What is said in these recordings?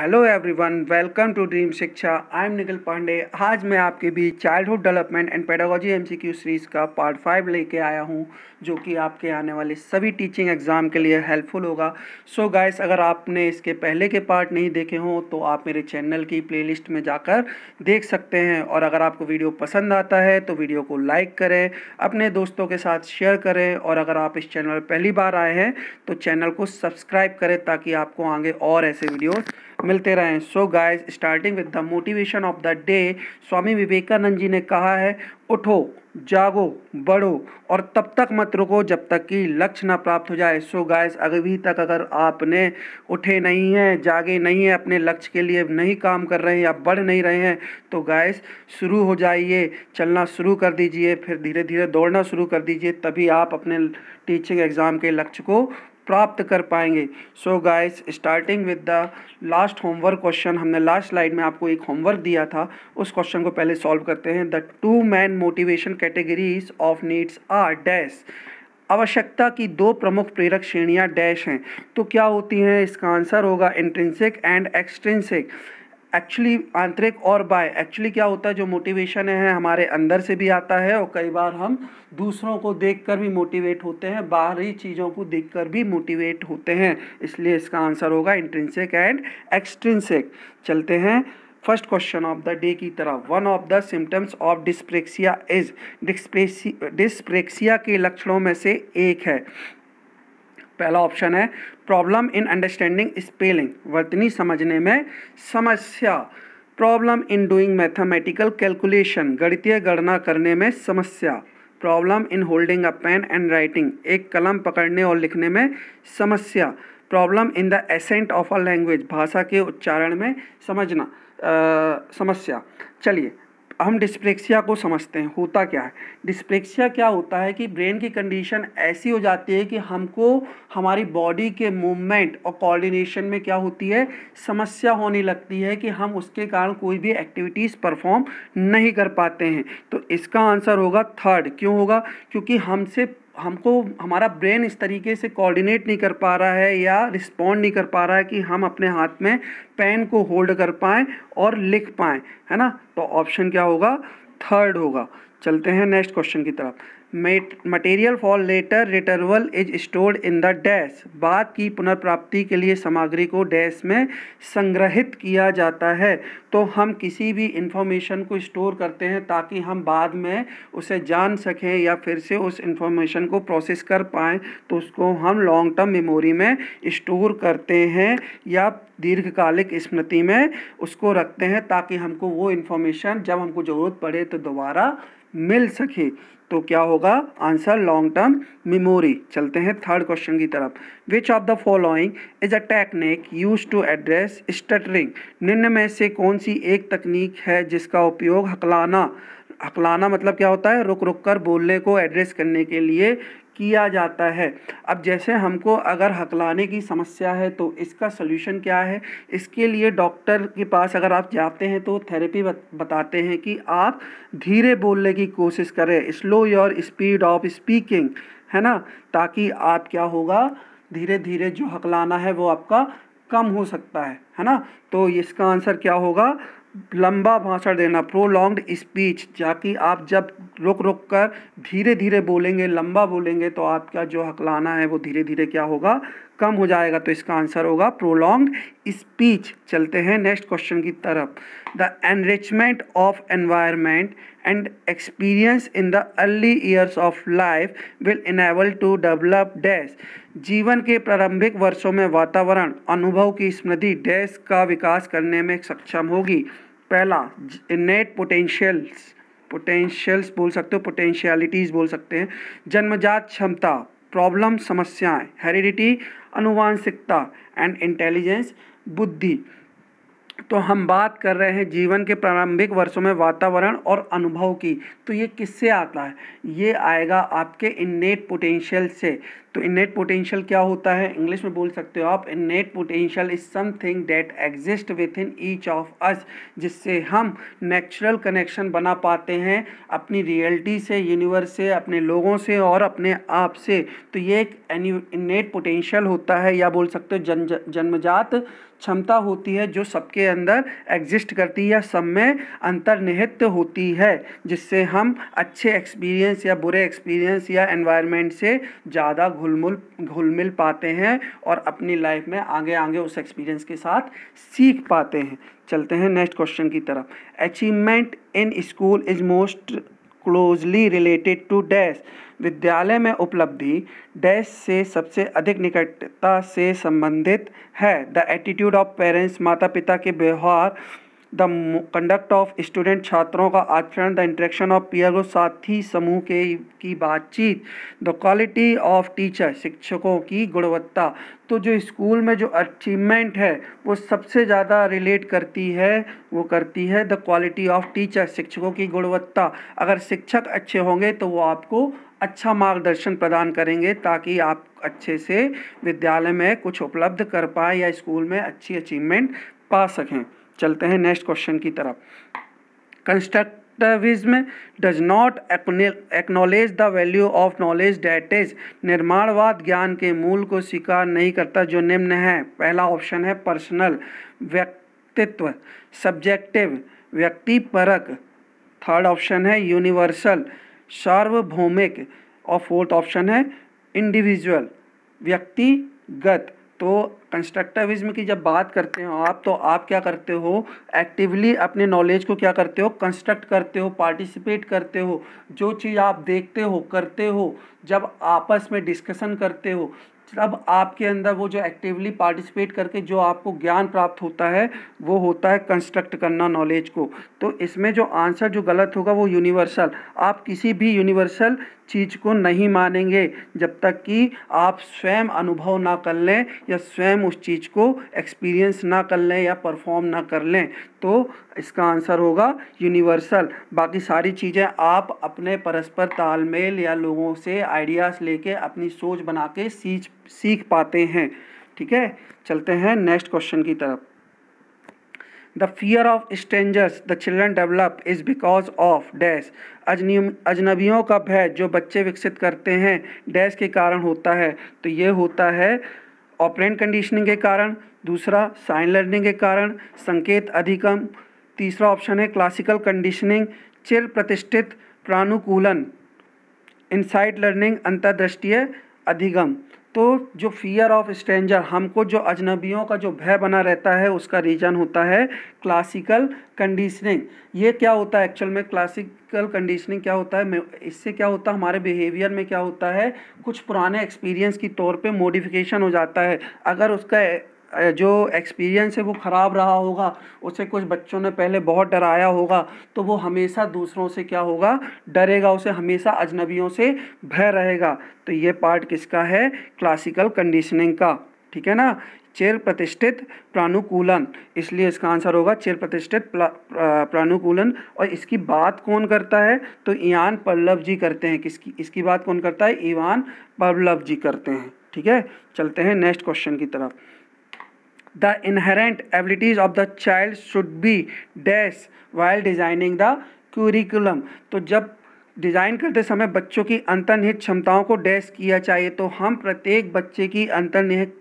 Hello everyone welcome to dream Shiksha I am Nikhil Pandey आज मैं आपके बीच childhood development and pedagogy MCQ series का part five लेके आया हूँ, जो कि आपके आने वाले सभी टीचिंग एग्ज़ाम के लिए हेल्पफुल होगा। सो so गाइस अगर आपने इसके पहले के पार्ट नहीं देखे हों तो आप मेरे चैनल की प्लेलिस्ट में जाकर देख सकते हैं। और अगर आपको वीडियो पसंद आता है तो वीडियो को लाइक करें, अपने दोस्तों के साथ शेयर करें। और अगर आप इस चैनल पर पहली बार आए हैं तो चैनल को सब्सक्राइब करें, ताकि आपको आगे और ऐसे वीडियोज़ मिलते रहें। So guys starting with the motivation of the day Swami Vivekananda ji ने कहा है, उठो, जागो, बढ़ो और तब तक मत रुको जब तक कि लक्ष्य ना प्राप्त हो जाए। सो गाइस अभी तक अगर आपने उठे नहीं हैं, जागे नहीं हैं, अपने लक्ष्य के लिए नहीं काम कर रहे हैं या बढ़ नहीं रहे हैं तो गाइस शुरू हो जाइए, चलना शुरू कर दीजिए, फिर धीरे धीरे दौड़ना शुरू कर दीजिए, तभी आप अपने टीचिंग एग्ज़ाम के लक्ष्य को प्राप्त कर पाएँगे। So guys starting with the last homework question हमने लास्ट स्लाइड में आपको एक होमवर्क दिया था। उस क्वेश्चन को पहले सॉल्व करते हैं। The two main motivation categories of needs are dash आवश्यकता की दो प्रमुख प्रेरक श्रेणियाँ डैश हैं। तो क्या होती हैं? इसका आंसर होगा इंट्रेंसिक एंड एक्सट्रेंसिक एक्चुअली आंतरिक और बाय एक्चुअली क्या होता है? जो मोटिवेशन है हमारे अंदर से भी आता है और कई बार हम दूसरों को देखकर भी मोटिवेट होते हैं, बाहरी चीज़ों को देखकर भी मोटिवेट होते हैं। इसलिए इसका आंसर होगा इंट्रेंसिक एंड एक्सट्रेंसिक चलते हैं। First question of the day की तरह one of the symptoms of dyspraxia is dyspraxia के लक्षणों में से एक है। पहला ऑप्शन है प्रॉब्लम इन अंडरस्टैंडिंग स्पेलिंग वर्तनी समझने में समस्या। Problem in doing mathematical calculation गणितीय गणना करने में समस्या। Problem in holding a pen and writing एक कलम पकड़ने और लिखने में समस्या। Problem in the accent of a language भाषा के उच्चारण में समझना आ, समस्या। चलिए हम डिस्प्लेक्सिया को समझते हैं, होता क्या है? डिस्प्लेक्सिया क्या होता है कि ब्रेन की कंडीशन ऐसी हो जाती है कि हमको हमारी बॉडी के मूवमेंट और कोऑर्डिनेशन में क्या होती है? समस्या होने लगती है कि हम उसके कारण कोई भी एक्टिविटीज़ परफॉर्म नहीं कर पाते हैं। तो इसका आंसर होगा थर्ड क्यों होगा? क्योंकि हमसे हमको, हमारा ब्रेन इस तरीके से कोऑर्डिनेट नहीं कर पा रहा है या रिस्पॉन्ड नहीं कर पा रहा है कि हम अपने हाथ में पेन को होल्ड कर पाएँ और लिख पाएँ, है ना? तो ऑप्शन क्या होगा? थर्ड होगा। चलते हैं नेक्स्ट क्वेश्चन की तरफ़। Material for later retrieval is stored in the dash बाद की पुनर्प्राप्ति के लिए सामग्री को डैश में संग्रहित किया जाता है। तो हम किसी भी इंफॉर्मेशन को स्टोर करते हैं ताकि हम बाद में उसे जान सकें या फिर से उस इंफॉर्मेशन को प्रोसेस कर पाएँ। तो उसको हम लॉन्ग टर्म मेमोरी में स्टोर करते हैं या दीर्घकालिक स्मृति में उसको रखते हैं ताकि हमको वो इन्फॉर्मेशन जब हमको ज़रूरत पड़े तो दोबारा मिल सके। तो क्या होगा? आंसर लॉन्ग टर्म मेमोरी चलते हैं थर्ड क्वेश्चन की तरफ़. Which of the following is a technique use to address stuttering निम्न में से कौन सी एक तकनीक है जिसका उपयोग हकलाना? हकलाना मतलब क्या होता है? रुक रुक कर बोलने को एड्रेस करने के लिए किया जाता है। अब जैसे हमको अगर हकलाने की समस्या है तो इसका सलूशन क्या है? इसके लिए डॉक्टर के पास अगर आप जाते हैं तो थेरेपी बताते हैं कि आप धीरे बोलने की कोशिश करें। Slow your speed of speaking है ना? ताकि आप क्या होगा? धीरे धीरे जो हकलाना है, वो आपका कम हो सकता है है ना? तो इसका आंसर क्या होगा? लंबा भाषण देना प्रोलॉन्ग्ड स्पीच ताकि आप जब रुक रुक कर धीरे धीरे बोलेंगे, लंबा बोलेंगे तो आपका जो हकलाना है वो धीरे धीरे क्या होगा? कम हो जाएगा तो इसका आंसर होगा प्रोलॉन्ग्ड स्पीच चलते हैं नेक्स्ट क्वेश्चन की तरफ़. The enrichment of environment and experience in the early years of life will enable to develop dash जीवन के प्रारंभिक वर्षों में वातावरण, अनुभव की स्मृति डैश का विकास करने में सक्षम होगी. पहला नेट पोटेंशियल्स पोटेंशियल्स बोल सकते हो पोटेंशियलिटीज़ बोल सकते हैं. जन्मजात क्षमता प्रॉब्लम समस्याएँ हेरिडिटी अनुवांशिकता एंड इंटेलिजेंस बुद्धि। तो हम बात कर रहे हैं जीवन के प्रारंभिक वर्षों में वातावरण और अनुभव की। तो ये किससे आता है? ये आएगा आपके इन्नेट पोटेंशियल से। तो इनेट पोटेंशियल क्या होता है? इंग्लिश में बोल सकते हो आप innate potential is something that exist with in each of us जिससे हम नेचुरल कनेक्शन बना पाते हैं अपनी रियलिटी से यूनिवर्स से, अपने लोगों से और अपने आप से। तो ये एक इनेट पोटेंशियल होता है, या बोल सकते हो जन जन्मजात क्षमता होती है जो सबके अंदर एग्जिस्ट करती है सब में अंतर्निहित होती है, जिससे हम अच्छे एक्सपीरियंस या बुरे एक्सपीरियंस या एनवायरनमेंट से ज़्यादा घुलमुल घुल मिल पाते हैं और अपनी लाइफ में आगे आगे उस एक्सपीरियंस के साथ सीख पाते हैं। चलते हैं नेक्स्ट क्वेश्चन की तरफ़। Achievement in school is most closely related to dash विद्यालय में उपलब्धि डैश से सबसे अधिक निकटता से संबंधित है। द एटीट्यूड ऑफ़ पेरेंट्स माता पिता के व्यवहार द कंडक्ट ऑफ़ स्टूडेंट छात्रों का आचरण द इंटरेक्शन ऑफ़ पियर साथी समूह के, की बातचीत द क्वालिटी ऑफ़ टीचर शिक्षकों की गुणवत्ता। तो जो स्कूल में जो अचीवमेंट है, वो सबसे ज़्यादा रिलेट करती है, वो करती है द क्वालिटी ऑफ़ टीचर शिक्षकों की गुणवत्ता। अगर शिक्षक अच्छे होंगे तो वो आपको अच्छा मार्गदर्शन प्रदान करेंगे, ताकि आप अच्छे से विद्यालय में कुछ उपलब्ध कर पाएँ या स्कूल में अच्छी अचीवमेंट पा सकें। चलते हैं नेक्स्ट क्वेश्चन की तरफ़। Constructivism does not acknowledge the value of knowledge that is निर्माणवाद ज्ञान के मूल को स्वीकार नहीं करता, जो निम्न है। पहला ऑप्शन है पर्सनल व्यक्तित्व सब्जेक्टिव व्यक्ति परक थर्ड ऑप्शन है यूनिवर्सल सार्वभौमिक। और फोर्थ ऑप्शन है इंडिविजुअल व्यक्तिगत। तो कंस्ट्रक्टिविज्म की जब बात करते हो आप तो आप क्या करते हो? एक्टिवली अपने नॉलेज को क्या करते हो? कंस्ट्रक्ट करते हो पार्टिसिपेट करते हो। जो चीज़ आप देखते हो, करते हो, जब आपस में डिस्कशन करते हो तब आपके अंदर वो जो एक्टिवली पार्टिसिपेट करके जो आपको ज्ञान प्राप्त होता है, वो होता है कंस्ट्रक्ट करना नॉलेज को। तो इसमें जो आंसर जो गलत होगा वो यूनिवर्सल आप किसी भी यूनिवर्सल चीज़ को नहीं मानेंगे जब तक कि आप स्वयं अनुभव ना कर लें या स्वयं उस चीज़ को एक्सपीरियंस ना कर लें या परफॉर्म ना कर लें। तो इसका आंसर होगा यूनिवर्सल। बाकी सारी चीज़ें आप अपने परस्पर तालमेल या लोगों से आइडियाज़ लेके अपनी सोच बना के सीख सीख पाते हैं। ठीक है? चलते हैं नेक्स्ट क्वेश्चन की तरफ़। The fear of strangers the children develop is because of dash. अजनबियों का भय जो बच्चे विकसित करते हैं डैश के कारण होता है। तो ये होता है ऑपरेंट कंडीशनिंग के कारण, दूसरा साइन लर्निंग के कारण, संकेत अधिकम तीसरा ऑप्शन है क्लासिकल कंडीशनिंग, चिर प्रतिष्ठित प्राणुकूलन, इनसाइड लर्निंग अंतर्दृष्टीय अधिगम। तो जो फियर ऑफ़ स्ट्रेंजर हमको जो अजनबियों का जो भय बना रहता है, उसका रीज़न होता है क्लासिकल कंडीशनिंग ये क्या होता है? एक्चुअल में क्लासिकल कंडीशनिंग क्या होता है? इससे क्या होता है? हमारे बिहेवियर में क्या होता है? कुछ पुराने एक्सपीरियंस की तौर पे मॉडिफिकेशन हो जाता है। अगर उसका जो एक्सपीरियंस है वो ख़राब रहा होगा, उसे कुछ बच्चों ने पहले बहुत डराया होगा तो वो हमेशा दूसरों से क्या होगा? डरेगा, उसे हमेशा अजनबियों से भय रहेगा। तो ये पार्ट किसका है? क्लासिकल कंडीशनिंग का। ठीक है ना? चेर प्रतिष्ठित प्राणुकूलन। इसलिए इसका आंसर होगा चेर प्रतिष्ठित प्राणुकूलन। और इसकी बात कौन करता है? तो ईवान पल्लव जी करते हैं। किसकी, इसकी बात कौन करता है? ईवान पल्लव जी करते हैं। ठीक है? चलते हैं नेक्स्ट क्वेश्चन की तरफ़। The inherent abilities of the child should be dash while designing the curriculum. तो जब डिज़ाइन करते समय बच्चों की अंतर्निहित क्षमताओं को डैश किया चाहिए तो हम प्रत्येक बच्चे की अंतर्निहित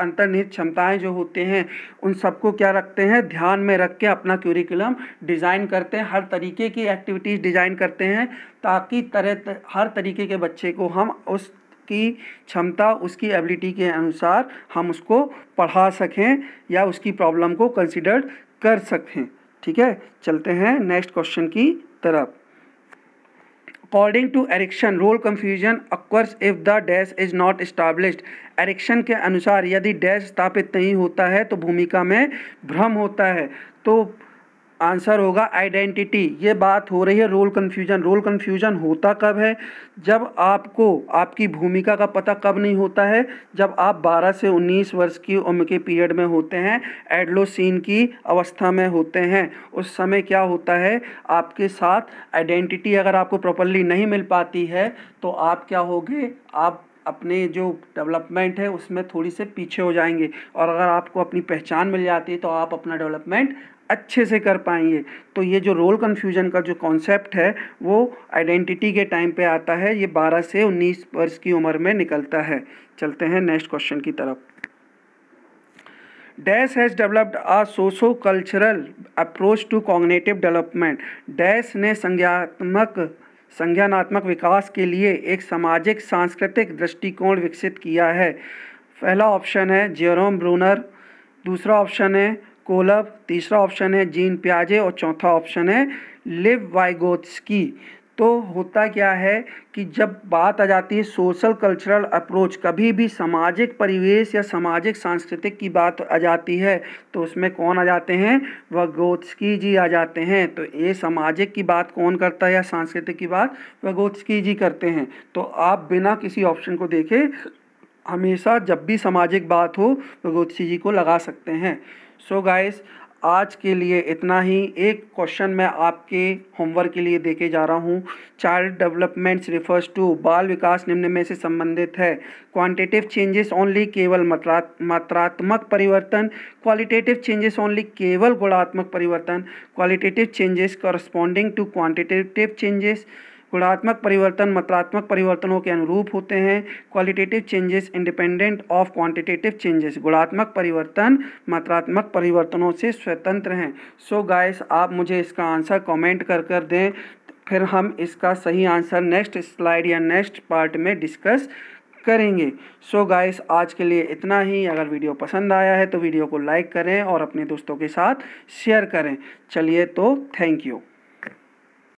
अंतर्निहित क्षमताएँ जो होते हैं, उन सबको क्या रखते हैं? ध्यान में रख के अपना क्यूरिकुलम डिज़ाइन करते हैं। हर तरीके की एक्टिविटीज़ डिज़ाइन करते हैं, ताकि तरह हर तरीके के बच्चे को हम उस की क्षमता उसकी एबिलिटी के अनुसार हम उसको पढ़ा सकें या उसकी प्रॉब्लम को कंसिडर कर सकें। ठीक है? चलते हैं नेक्स्ट क्वेश्चन की तरफ़। According to Erikson role confusion occurs if the dash is not established Erikson के अनुसार यदि डैश स्थापित नहीं होता है तो भूमिका में भ्रम होता है। तो आंसर होगा आइडेंटिटी। ये बात हो रही है रोल कन्फ्यूज़न। रोल कन्फ्यूज़न होता कब है? जब आपको, आपकी भूमिका का पता कब नहीं होता है? जब आप 12 से 19 वर्ष की उम्र के पीरियड में होते हैं, एडलोसिन की अवस्था में होते हैं, उस समय क्या होता है? आपके साथ आइडेंटिटी अगर आपको प्रॉपरली नहीं मिल पाती है तो आप क्या होगे? आप अपने जो डेवलपमेंट है, उसमें थोड़ी से पीछे हो जाएँगे। और अगर आपको अपनी पहचान मिल जाती है तो आप अपना डेवलपमेंट अच्छे से कर पाएँगे। तो ये जो रोल कन्फ्यूज़न का जो कॉन्सेप्ट है, वो आइडेंटिटी के टाइम पे आता है। ये 12 से 19 वर्ष की उम्र में निकलता है। चलते हैं नेक्स्ट क्वेश्चन की तरफ़। Dash has developed a socio cultural approach to cognitive development dash ने संज्ञात्मक, संज्ञानात्मक विकास के लिए एक सामाजिक, सांस्कृतिक दृष्टिकोण विकसित किया है। पहला ऑप्शन है जेरोम ब्रूनर दूसरा ऑप्शन है कोलब तीसरा ऑप्शन है जीन प्याजे और चौथा ऑप्शन है लिव वाइगोत्सकी। तो होता क्या है कि जब बात आ जाती है सोशल कल्चरल अप्रोच, कभी भी सामाजिक परिवेश या सामाजिक सांस्कृतिक की बात आ जाती है तो उसमें कौन आ जाते हैं? वगोत्सकी जी आ जाते हैं। तो ये सामाजिक की बात कौन करता है या सांस्कृतिक की बात? वगोत्सकी जी करते हैं। तो आप बिना किसी ऑप्शन को देखे, हमेशा जब भी सामाजिक बात हो वगोत्सी जी को लगा सकते हैं। सो गाइस आज के लिए इतना ही। एक क्वेश्चन मैं आपके होमवर्क के लिए देके जा रहा हूँ। चाइल्ड डेवलपमेंट्स रिफर्स टू बाल विकास निम्न में से संबंधित है। क्वांटिटिव चेंजेस ओनली केवल मात्रात्मक परिवर्तन। क्वालिटेटिव चेंजेस ओनली केवल गुणात्मक परिवर्तन। Qualitative changes corresponding to quantitative changes गुणात्मक परिवर्तन मात्रात्मक परिवर्तनों के अनुरूप होते हैं। Qualitative changes independent of quantitative changes गुणात्मक परिवर्तन मात्रात्मक परिवर्तनों से स्वतंत्र हैं। सो so गाइस आप मुझे इसका आंसर कमेंट कर कर दें। फिर हम इसका सही आंसर नेक्स्ट स्लाइड या नेक्स्ट पार्ट में डिस्कस करेंगे। सो so गाइस आज के लिए इतना ही। अगर वीडियो पसंद आया है तो वीडियो को लाइक करें और अपने दोस्तों के साथ शेयर करें। चलिए तो थैंक यू